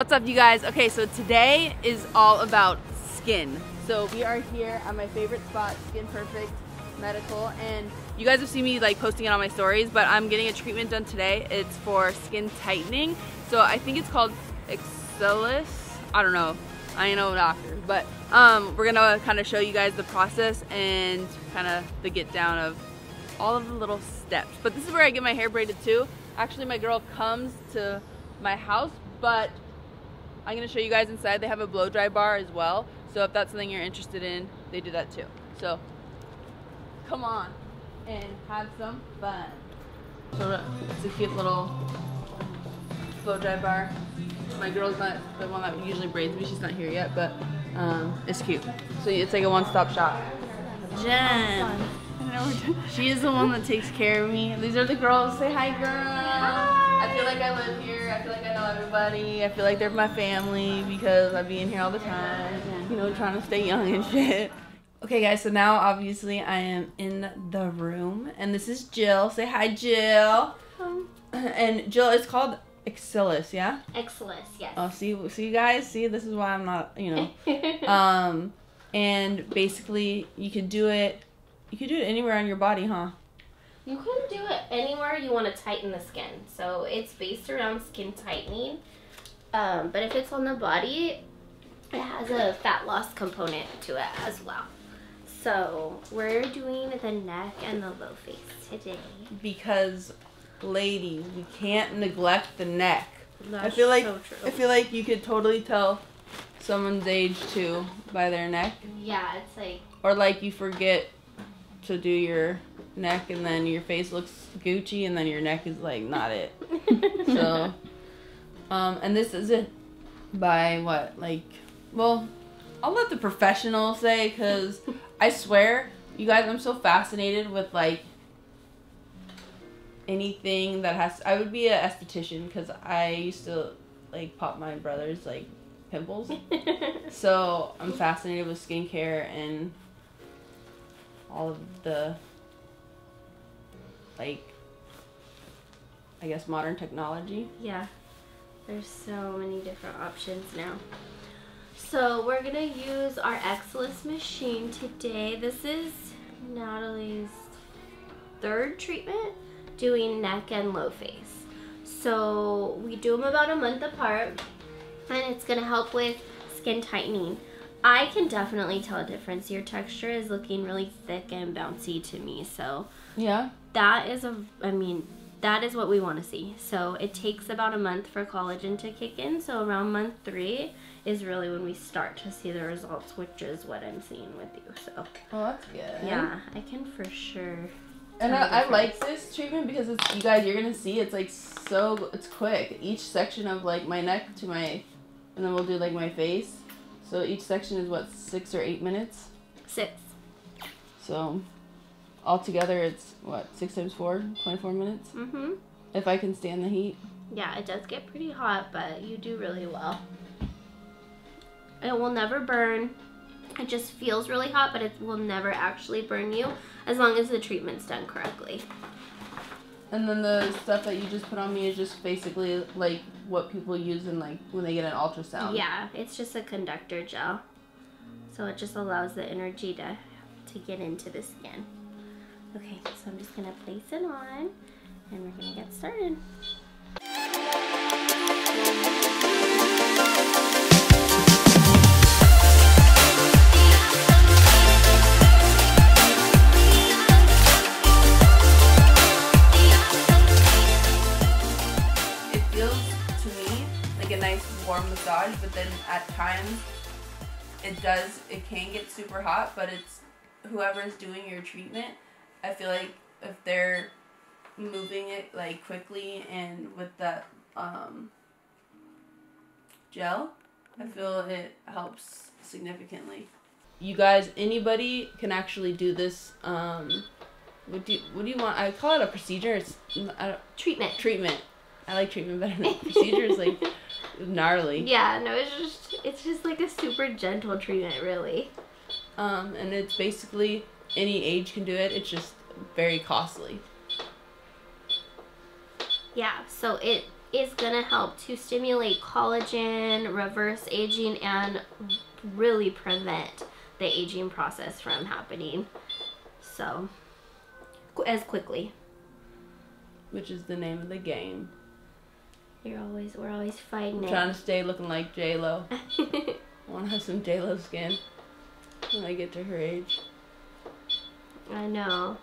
What's up you guys? Okay, so today is all about skin. So we are here at my favorite spot, Skin Perfect Medical, and you guys have seen me like posting it on my stories, but I'm getting a treatment done today. It's for skin tightening. So I think it's called Excellus. I don't know. I ain't no doctor, but um, we're gonna kind of show you guys the process and kind of the get down of all of the little steps. But this is where I get my hair braided too. Actually, my girl comes to my house, but I'm gonna show you guys inside. They have a blow dry bar as well. So if that's something you're interested in, they do that too. So come on and have some fun. So it's a cute little blow dry bar. My girl's not the one that usually braids me. She's not here yet, but um, it's cute. So it's like a one-stop shop. Jen. She is the one that takes care of me. These are the girls. Say hi, girl. I feel like I live here. I feel like I everybody. I feel like they're my family because I be in here all the time. You know, trying to stay young and shit. Okay, guys. So now, obviously, I am in the room, and this is Jill. Say hi, Jill. Um, And Jill, it's called Exilis, yeah. Exilis, yes. Oh, see, see, you guys. See, this is why I'm not, you know. um, and basically, you could do it. You could do it anywhere on your body, huh? You can do it anywhere you want to tighten the skin. So it's based around skin tightening. Um, but if it's on the body, it has a fat loss component to it as well. So we're doing the neck and the low face today. Because, ladies, we can't neglect the neck. I feel like so true. I feel like you could totally tell someone's age too by their neck, yeah, it's like or like you forget to do your neck and then your face looks Gucci and then your neck is like not it. So, um, and this is it by what like, well, I'll let the professional say because I swear, you guys, I'm so fascinated with like anything that has. I would be an esthetician because I used to like pop my brother's like pimples. So I'm fascinated with skincare and all of the like I guess modern technology. Yeah, there's so many different options now. So we're gonna use our Exilis machine today. This is Natalie's third treatment doing neck and low face. So we do them about a month apart and it's gonna help with skin tightening. I can definitely tell a difference. Your texture is looking really thick and bouncy to me. So Yeah. that is a i mean that is what we want to see so it takes about a month for collagen to kick in so around month three is really when we start to see the results which is what i'm seeing with you so Oh, that's good. yeah i can for sure And I, I like this treatment because it's you guys. You're gonna see it's like so. It's quick. Each section of like my neck to my, and then we'll do like my face. So each section is what six or eight minutes. six So, altogether it's what six times four, 24 minutes. mm-hmm If I can stand the heat. yeah it does get pretty hot but you do really well it will never burn it just feels really hot but it will never actually burn you as long as the treatment's done correctly And then the stuff that you just put on me is just basically like what people use in like when they get an ultrasound. Yeah, it's just a conductor gel. So it just allows the energy to, to get into the skin. Okay, so I'm just gonna place it on and we're gonna get started. Warm massage, but then at times it does it can get super hot, but it's whoever's doing your treatment, I feel like if they're moving it like quickly and with that um gel, I feel it helps significantly. You guys, anybody can actually do this um what do you, what do you want? I call it a procedure. It's I don't, Treatment. treatment. I like treatment better than procedure. Is like gnarly. Yeah, no, it's just it's just like a super gentle treatment, really. Um, and it's basically any age can do it. It's just very costly. Yeah, so it is going to help to stimulate collagen, reverse aging, and really prevent the aging process from happening. So, as quickly. Which is the name of the game. You're always, we're always fighting I'm it. trying to stay looking like J Lo. I want to have some J Lo skin when I get to her age. I know.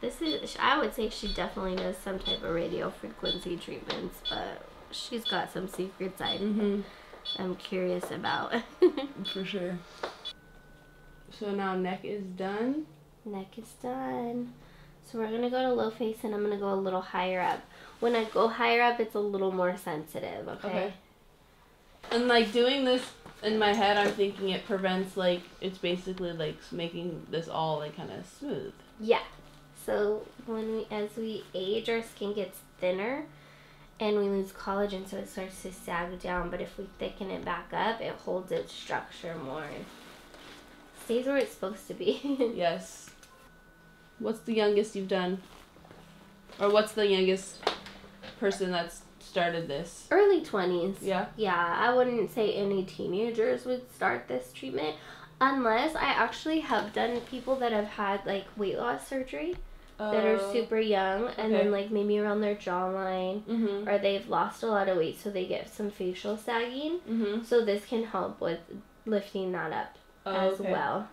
This is, I would say she definitely does some type of radio frequency treatments, but she's got some secrets I, Mm-hmm. I'm curious about. For sure. So now neck is done. Neck is done. So we're gonna go to low face and I'm gonna go a little higher up. When I go higher up, it's a little more sensitive, okay? Okay. And like doing this in my head, I'm thinking it prevents like it's basically like making this all like kind of smooth. Yeah. So when we, as we age, our skin gets thinner, and we lose collagen, so it starts to sag down. But if we thicken it back up, it holds its structure more. Stays where it's supposed to be. Yes. What's the youngest you've done? Or what's the youngest person that's started this? Early twenties. Yeah. Yeah, I wouldn't say any teenagers would start this treatment unless I actually have done people that have had like weight loss surgery that are super young and okay. then like maybe around their jawline Mhm. or they've lost a lot of weight so they get some facial sagging. Mhm. So this can help with lifting that up Oh, as okay. well.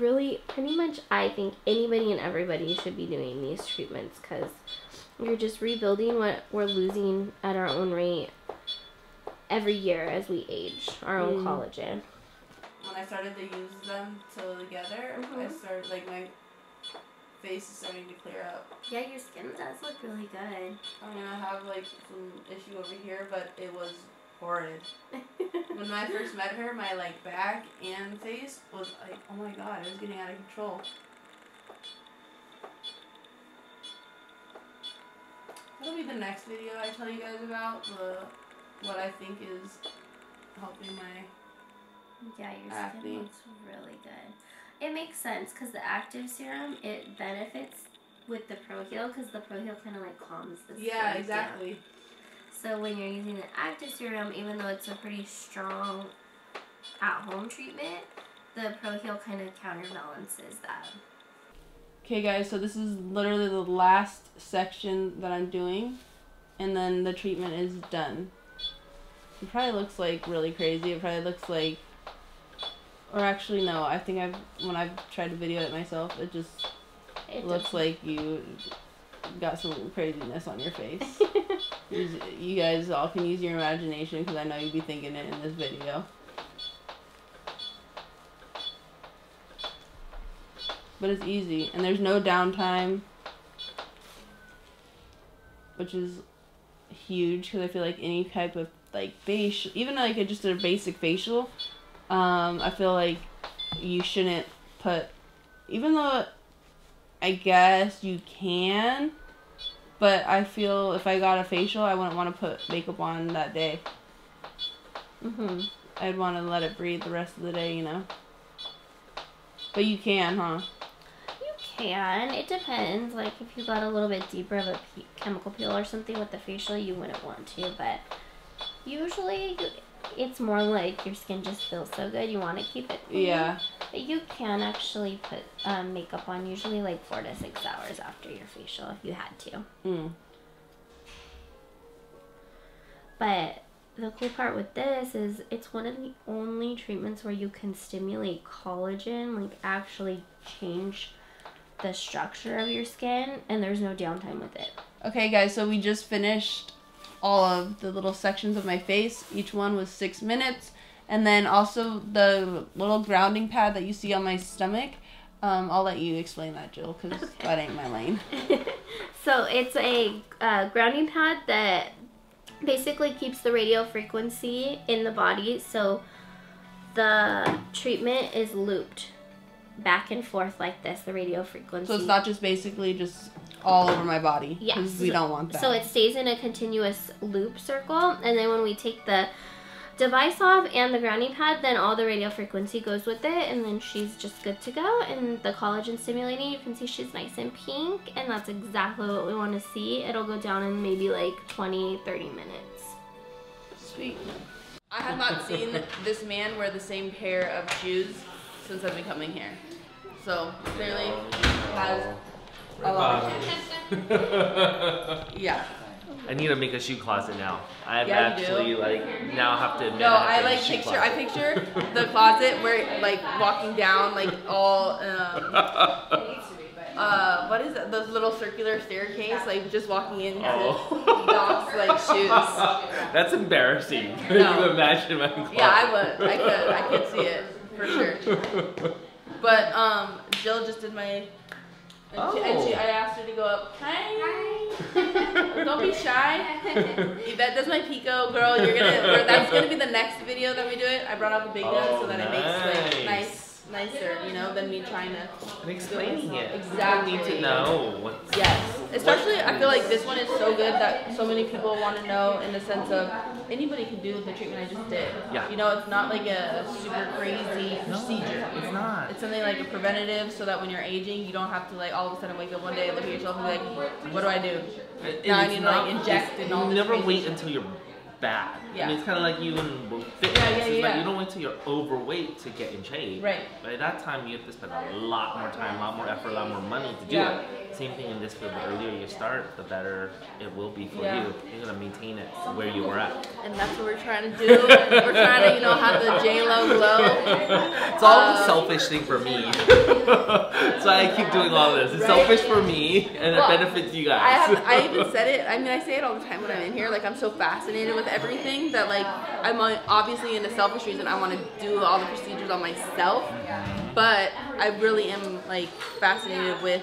Really, pretty much, I think anybody and everybody should be doing these treatments because you're just rebuilding what we're losing at our own rate every year as we age, our own Mm. collagen. When I started to use them together, I Mhm. started like my face is starting to clear up. Yeah, your skin does look really good. I mean, I have like some issue over here, but it was horrid. When I first met her, my like back and face was like, oh my god, it was getting out of control. That'll be the next video I tell you guys about the what I think is helping my. Yeah, your Acne. skin looks really good. It makes sense because the active serum it benefits with the Pro Heal because the Pro Heal kind of like calms the skin Yeah, down. So when you're using the active serum, even though it's a pretty strong at-home treatment, the Pro Heal kind of counterbalances that. Okay, guys, so this is literally the last section that I'm doing, and then the treatment is done. It probably looks like really crazy. It probably looks like, or actually no, I think I've when I've tried to video it myself, it just It looks like you got some craziness on your face. You guys all can use your imagination because I know you'd be thinking it in this video. But it's easy, and there's no downtime, which is huge because I feel like any type of like facial, even like a, just a basic facial, um, I feel like you shouldn't put, even though I guess you can, but I feel if I got a facial, I wouldn't want to put makeup on that day. hmm I'd want to let it breathe the rest of the day, you know. But you can, huh? You can. It depends. Like if you got a little bit deeper of a chemical peel or something with the facial, you wouldn't want to. But usually, you- it's more like your skin just feels so good, you want to keep it. clean. Yeah. But you can actually put um, makeup on usually like four to six hours after your facial if you had to. Mm. But the cool part with this is it's one of the only treatments where you can stimulate collagen, like actually change the structure of your skin, and there's no downtime with it. Okay, guys, so we just finished all of the little sections of my face. Each one was six minutes. And then also the little grounding pad that you see on my stomach. Um, I'll let you explain that, Jill, because Okay. that ain't my lane. so it's a uh, grounding pad that basically keeps the radio frequency in the body. So the treatment is looped back and forth like this, the radio frequency. So it's not just basically just all over my body. Yes. We don't want that. So it stays in a continuous loop circle, and then when we take the device off and the grounding pad, then all the radio frequency goes with it, and then she's just good to go. And the collagen stimulating, you can see she's nice and pink, and that's exactly what we want to see. It'll go down in maybe like 20, 30 minutes. Sweet. I have not seen this man wear the same pair of shoes since I've been coming here. So clearly has a lot shoes. Yeah. I need to make a shoe closet now. I've Yeah, actually like now have to No, I, to like picture. I picture the closet where like walking down like all um, uh what is it? Those little circular staircase like just walking into Oh. Doc's like shoes. That's embarrassing. Can No. you imagine my closet? Yeah, I would. I could. I could see it for sure. But um, Jill just did my. And, she, and she, Oh. I asked her to go up. Hi. Don't be shy. Yvette does my Pico, girl. You're gonna. Or that's gonna be the next video that we do it. I brought out the big gun Oh, so that it makes like nice. nice, nicer, you know, than me trying to. And explaining it. Exactly. People need to know Yes, especially I feel like this one is so good that so many people want to know in the sense of anybody can do the treatment I just did. Yeah. You know, it's not like a super crazy procedure. No, it's not. It's something like a preventative so that when you're aging, you don't have to like all of a sudden wake up one day, and look at yourself and be like, what do I do? And Now I need to, like, inject and all You this never wait until you're bad. Yeah. I mean, it's kind of like you in fitness. Yeah, yeah, yeah. like you don't wait until you're overweight to get in shape. Right. By that time, you have to spend a lot more time, a lot more effort, a lot more money to do Yeah. it. Same thing in this field. The earlier you start, the better it will be for Yeah. you. You're gonna maintain it where you were at. And that's what we're trying to do. we're trying to, you know, have the J Lo glow. It's all Um, a selfish thing for me. so I keep doing all this. It's Right? selfish for me, and Well, it benefits you guys. I have, I even said it. I mean, I say it all the time when I'm in here. Like, I'm so fascinated with everything that, like, I'm obviously in a selfish reason. I want to do all the procedures on myself, but I really am like fascinated with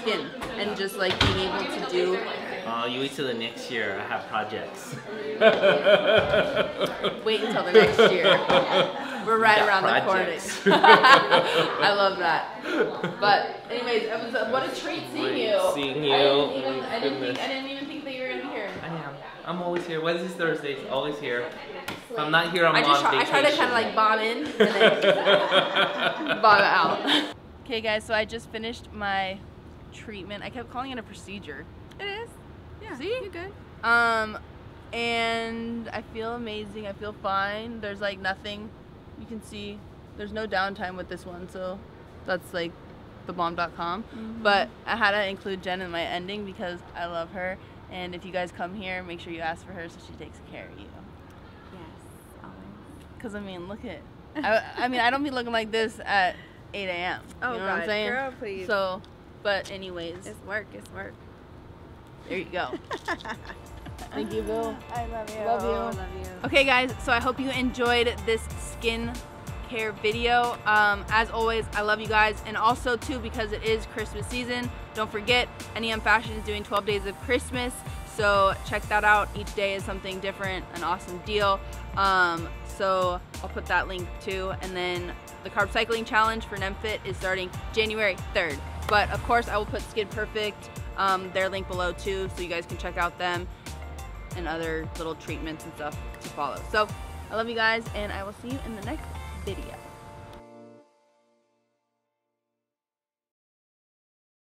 skin and just like being able to do. Uh, you wait till the next year. I have projects. Wait until the next year. We're right around projects. the corner. I love that. But anyways, it was a, what a treat seeing you. seeing I didn't you. even, I didn't think, I didn't even think that you were gonna be here. I am. I'm always here. Wednesdays, Thursdays, always here. If I'm not here, I'm I just on try, I try to kind of like bob in and then bob out. Okay, guys, so I just finished my treatment. I kept calling it a procedure. It is. Yeah. See? You good? Um, and I feel amazing. I feel fine. There's like nothing. You can see. There's no downtime with this one, so that's like thebomb.com. But I had to include Jen in my ending because I love her. And if you guys come here, make sure you ask for her so she takes care of you. Yes, always. Cause I mean, look at. I, I mean, I don't be looking like this at 8 a.m. Oh, you know God, what I'm saying? girl, please. So, but anyways, It's work, it's work. there you go. Thank you, Bill. I love you. Love you. Love you. Okay, guys. So I hope you enjoyed this skin video. Um, as always, I love you guys, and also too because it is Christmas season. Don't forget, NEM Fashion is doing 12 days of Christmas. So check that out. Each day is something different, an awesome deal. Um, so I'll put that link too. And then the carb cycling challenge for NemFit is starting January 3rd. But of course, I will put Skin Perfect, um, their link below too, so you guys can check out them and other little treatments and stuff to follow. So I love you guys, and I will see you in the next video.